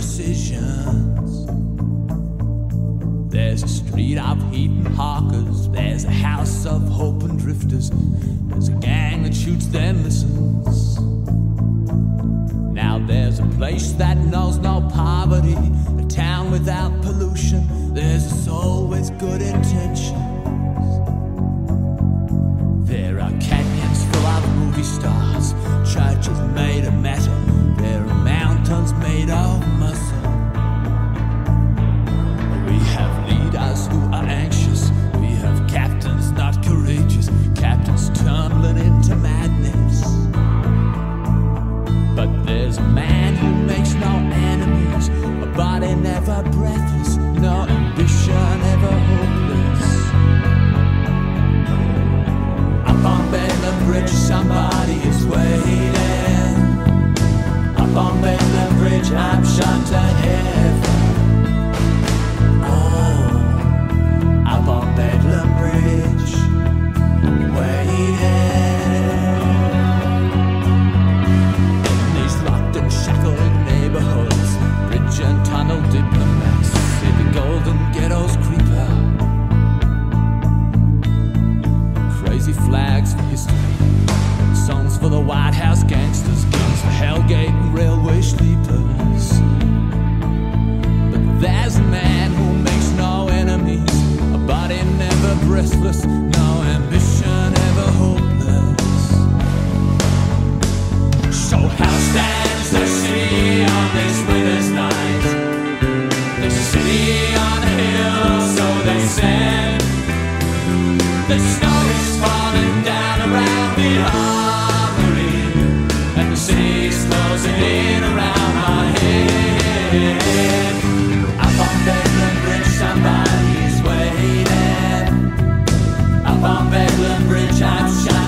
decisions. There's a street of heat and hawkers. There's a house of hope and drifters. There's a gang that shoots their listens. Now there's a place that knows no poverty, a town without pollution. There's a soul with good intentions. There are canyons full of movie stars, churches made of metal. There are mountains made of never breathless, no ambition ever hopeless. Up on somebody is waiting. Up on Bedlam Bridge, I'm heaven. flags for history. Songs for the White House gangsters, guns for Hellgate and railway sleepers. But there's a man who makes no enemies, a body never breathless, no ambition ever hopeless. So how stands the city on this winter's night? The city on a hill, so they said. The up on Bedlam Bridge, I'm shot.